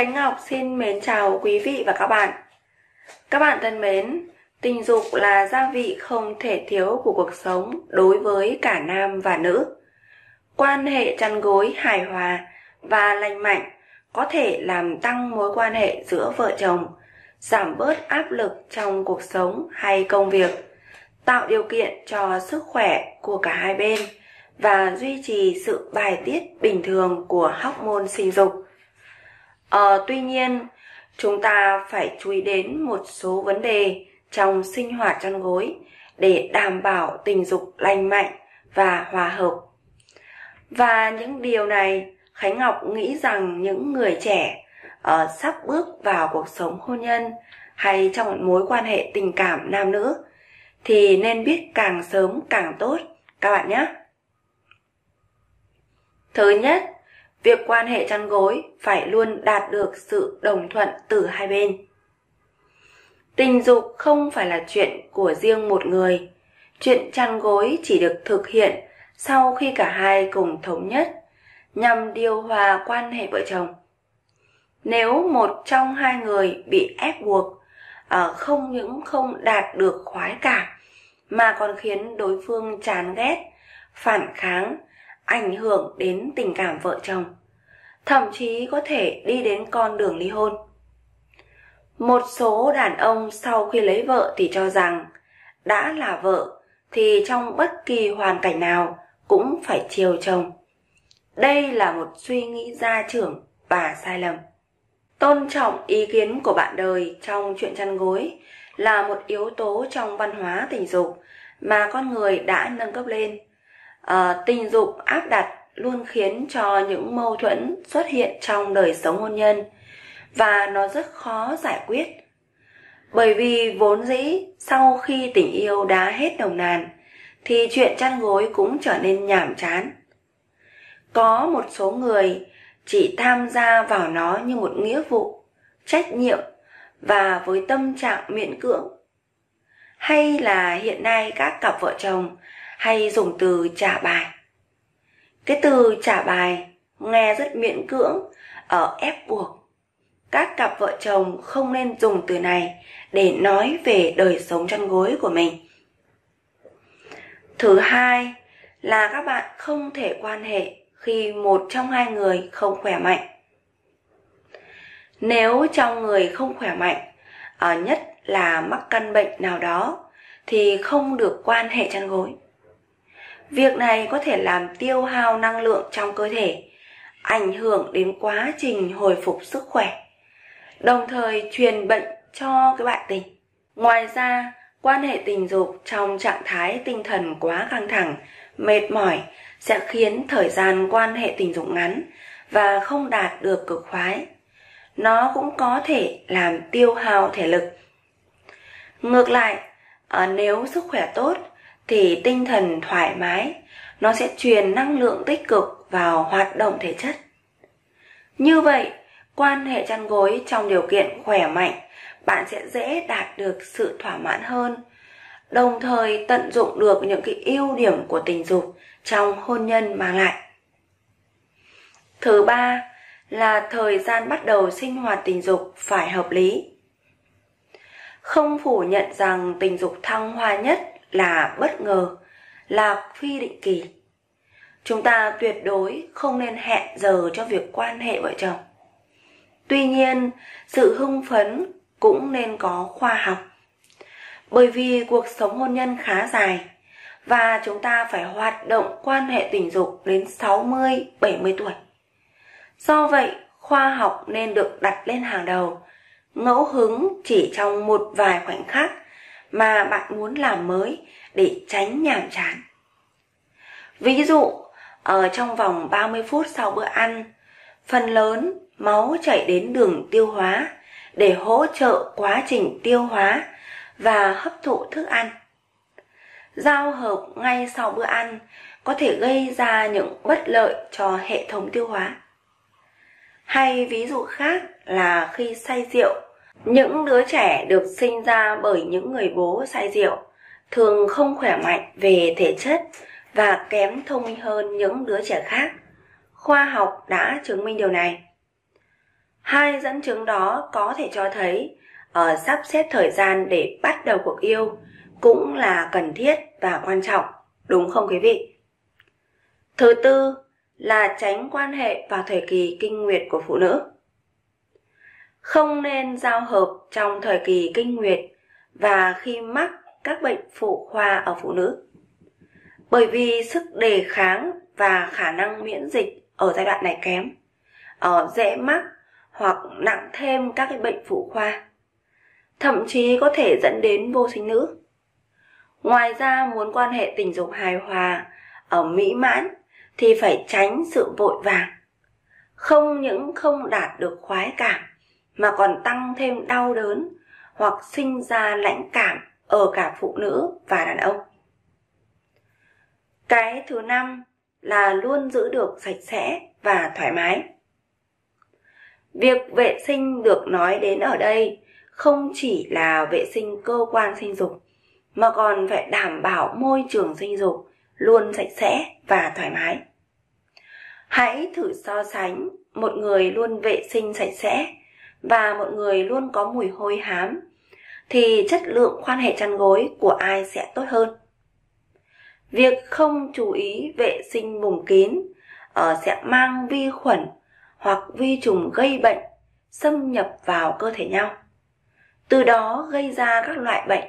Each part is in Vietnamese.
Khánh Ngọc xin mến chào quý vị và các bạn. Các bạn thân mến, tình dục là gia vị không thể thiếu của cuộc sống đối với cả nam và nữ. Quan hệ chăn gối hài hòa và lành mạnh có thể làm tăng mối quan hệ giữa vợ chồng, giảm bớt áp lực trong cuộc sống hay công việc, tạo điều kiện cho sức khỏe của cả hai bên và duy trì sự bài tiết bình thường của hormone sinh dục Ờ, tuy nhiên, chúng ta phải chú ý đến một số vấn đề trong sinh hoạt chăn gối để đảm bảo tình dục lành mạnh và hòa hợp. Và những điều này, Khánh Ngọc nghĩ rằng những người trẻ uh, sắp bước vào cuộc sống hôn nhân hay trong một mối quan hệ tình cảm nam nữ thì nên biết càng sớm càng tốt các bạn nhé. Thứ nhất, Việc quan hệ chăn gối phải luôn đạt được sự đồng thuận từ hai bên. Tình dục không phải là chuyện của riêng một người. Chuyện chăn gối chỉ được thực hiện sau khi cả hai cùng thống nhất nhằm điều hòa quan hệ vợ chồng. Nếu một trong hai người bị ép buộc, à, không những không đạt được khoái cảm mà còn khiến đối phương chán ghét, phản kháng ảnh hưởng đến tình cảm vợ chồng, thậm chí có thể đi đến con đường ly hôn. Một số đàn ông sau khi lấy vợ thì cho rằng đã là vợ thì trong bất kỳ hoàn cảnh nào cũng phải chiều chồng. Đây là một suy nghĩ gia trưởng và sai lầm. Tôn trọng ý kiến của bạn đời trong chuyện chăn gối là một yếu tố trong văn hóa tình dục mà con người đã nâng cấp lên à, tình dục áp đặt luôn khiến cho những mâu thuẫn xuất hiện trong đời sống hôn nhân và nó rất khó giải quyết. Bởi vì vốn dĩ sau khi tình yêu đã hết đồng nàn thì chuyện chăn gối cũng trở nên nhàm chán. Có một số người chỉ tham gia vào nó như một nghĩa vụ trách nhiệm và với tâm trạng miễn cưỡng. Hay là hiện nay các cặp vợ chồng hay dùng từ trả bài. Cái từ trả bài nghe rất miễn cưỡng, ở ép buộc. Các cặp vợ chồng không nên dùng từ này để nói về đời sống chăn gối của mình. Thứ hai là các bạn không thể quan hệ khi một trong hai người không khỏe mạnh. Nếu trong người không khỏe mạnh, ở nhất là mắc căn bệnh nào đó thì không được quan hệ chăn gối. Việc này có thể làm tiêu hao năng lượng trong cơ thể, ảnh hưởng đến quá trình hồi phục sức khỏe, đồng thời truyền bệnh cho cái bạn tình. Ngoài ra, quan hệ tình dục trong trạng thái tinh thần quá căng thẳng, mệt mỏi sẽ khiến thời gian quan hệ tình dục ngắn và không đạt được cực khoái. Nó cũng có thể làm tiêu hao thể lực. Ngược lại, ờ, nếu sức khỏe tốt thì tinh thần thoải mái, nó sẽ truyền năng lượng tích cực vào hoạt động thể chất. Như vậy, quan hệ chăn gối trong điều kiện khỏe mạnh, bạn sẽ dễ đạt được sự thỏa mãn hơn, đồng thời tận dụng được những cái ưu điểm của tình dục trong hôn nhân mang lại. Thứ ba là thời gian bắt đầu sinh hoạt tình dục phải hợp lý. Không phủ nhận rằng tình dục thăng hoa nhất là bất ngờ, là phi định kỳ. Chúng ta tuyệt đối không nên hẹn giờ cho việc quan hệ vợ chồng. Tuy nhiên, sự hưng phấn cũng nên có khoa học. Bởi vì cuộc sống hôn nhân khá dài và chúng ta phải hoạt động quan hệ tình dục đến 60, 70 tuổi. Do vậy, khoa học nên được đặt lên hàng đầu. Ngẫu hứng chỉ trong một vài khoảnh khắc mà bạn muốn làm mới để tránh nhàm chán. Ví dụ, ở trong vòng 30 phút sau bữa ăn, phần lớn máu chảy đến đường tiêu hóa để hỗ trợ quá trình tiêu hóa và hấp thụ thức ăn. Giao hợp ngay sau bữa ăn có thể gây ra những bất lợi cho hệ thống tiêu hóa. Hay ví dụ khác là khi say rượu những đứa trẻ được sinh ra bởi những người bố say rượu thường không khỏe mạnh về thể chất và kém thông minh hơn những đứa trẻ khác. Khoa học đã chứng minh điều này. Hai dẫn chứng đó có thể cho thấy ở sắp xếp thời gian để bắt đầu cuộc yêu cũng là cần thiết và quan trọng, đúng không quý vị? Thứ tư là tránh quan hệ vào thời kỳ kinh nguyệt của phụ nữ. Không nên giao hợp trong thời kỳ kinh nguyệt và khi mắc các bệnh phụ khoa ở phụ nữ. Bởi vì sức đề kháng và khả năng miễn dịch ở giai đoạn này kém, ở dễ mắc hoặc nặng thêm các cái bệnh phụ khoa, thậm chí có thể dẫn đến vô sinh nữ. Ngoài ra muốn quan hệ tình dục hài hòa ở mỹ mãn thì phải tránh sự vội vàng. Không những không đạt được khoái cảm mà còn tăng thêm đau đớn hoặc sinh ra lãnh cảm ở cả phụ nữ và đàn ông. Cái thứ năm là luôn giữ được sạch sẽ và thoải mái. Việc vệ sinh được nói đến ở đây không chỉ là vệ sinh cơ quan sinh dục, mà còn phải đảm bảo môi trường sinh dục luôn sạch sẽ và thoải mái. Hãy thử so sánh một người luôn vệ sinh sạch sẽ và mọi người luôn có mùi hôi hám thì chất lượng quan hệ chăn gối của ai sẽ tốt hơn. Việc không chú ý vệ sinh vùng kín ờ, sẽ mang vi khuẩn hoặc vi trùng gây bệnh xâm nhập vào cơ thể nhau. Từ đó gây ra các loại bệnh.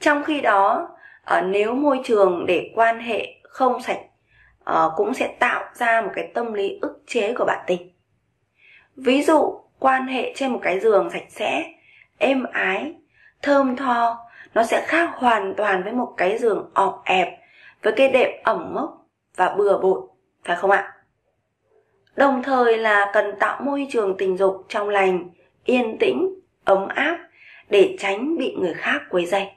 Trong khi đó, ờ, nếu môi trường để quan hệ không sạch ờ, cũng sẽ tạo ra một cái tâm lý ức chế của bạn tình. Ví dụ, quan hệ trên một cái giường sạch sẽ, êm ái, thơm tho, nó sẽ khác hoàn toàn với một cái giường ọp ẹp, với cái đệm ẩm mốc và bừa bộn, phải không ạ? Đồng thời là cần tạo môi trường tình dục trong lành, yên tĩnh, ấm áp để tránh bị người khác quấy rầy.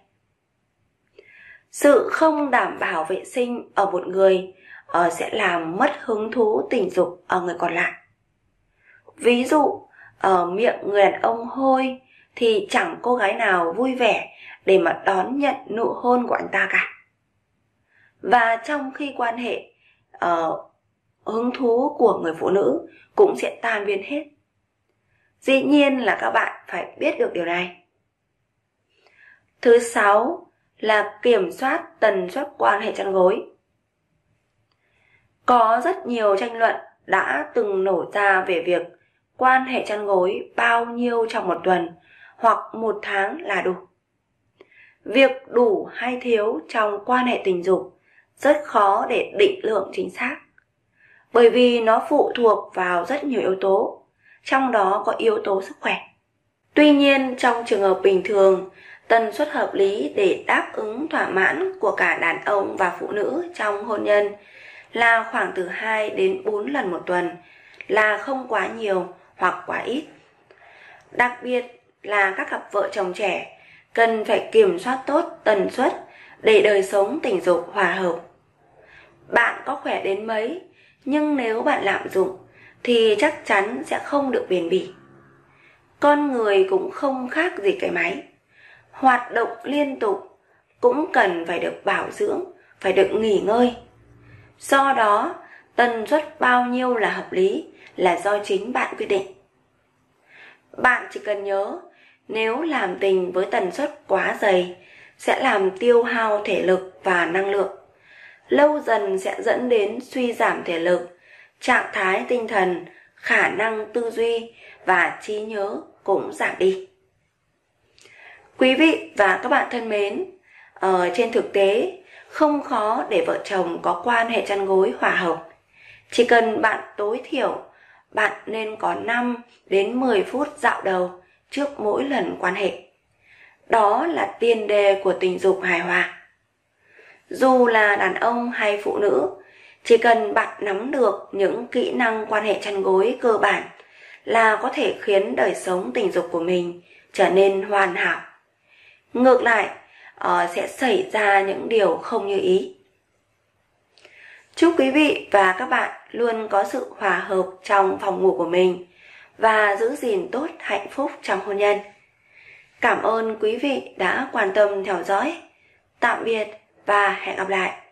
Sự không đảm bảo vệ sinh ở một người ờ, sẽ làm mất hứng thú tình dục ở người còn lại. Ví dụ, ở miệng người đàn ông hôi thì chẳng cô gái nào vui vẻ để mà đón nhận nụ hôn của anh ta cả. Và trong khi quan hệ uh, hứng thú của người phụ nữ cũng sẽ tan biến hết. Dĩ nhiên là các bạn phải biết được điều này. Thứ sáu là kiểm soát tần suất quan hệ chăn gối. Có rất nhiều tranh luận đã từng nổ ra về việc quan hệ chăn gối bao nhiêu trong một tuần hoặc một tháng là đủ. Việc đủ hay thiếu trong quan hệ tình dục rất khó để định lượng chính xác. Bởi vì nó phụ thuộc vào rất nhiều yếu tố, trong đó có yếu tố sức khỏe. Tuy nhiên, trong trường hợp bình thường, tần suất hợp lý để đáp ứng thỏa mãn của cả đàn ông và phụ nữ trong hôn nhân là khoảng từ 2 đến 4 lần một tuần, là không quá nhiều hoặc quá ít. Đặc biệt là các cặp vợ chồng trẻ cần phải kiểm soát tốt tần suất để đời sống tình dục hòa hợp. Bạn có khỏe đến mấy, nhưng nếu bạn lạm dụng thì chắc chắn sẽ không được bền bỉ. Con người cũng không khác gì cái máy. Hoạt động liên tục cũng cần phải được bảo dưỡng, phải được nghỉ ngơi. Do đó, tần suất bao nhiêu là hợp lý là do chính bạn quyết định. Bạn chỉ cần nhớ, nếu làm tình với tần suất quá dày, sẽ làm tiêu hao thể lực và năng lượng. Lâu dần sẽ dẫn đến suy giảm thể lực, trạng thái tinh thần, khả năng tư duy và trí nhớ cũng giảm đi. Quý vị và các bạn thân mến, ở trên thực tế không khó để vợ chồng có quan hệ chăn gối hòa hợp. Chỉ cần bạn tối thiểu bạn nên có 5 đến 10 phút dạo đầu trước mỗi lần quan hệ. Đó là tiền đề của tình dục hài hòa. Dù là đàn ông hay phụ nữ, chỉ cần bạn nắm được những kỹ năng quan hệ chăn gối cơ bản là có thể khiến đời sống tình dục của mình trở nên hoàn hảo. Ngược lại, ờ, sẽ xảy ra những điều không như ý. Chúc quý vị và các bạn luôn có sự hòa hợp trong phòng ngủ của mình và giữ gìn tốt hạnh phúc trong hôn nhân. Cảm ơn quý vị đã quan tâm theo dõi. Tạm biệt và hẹn gặp lại.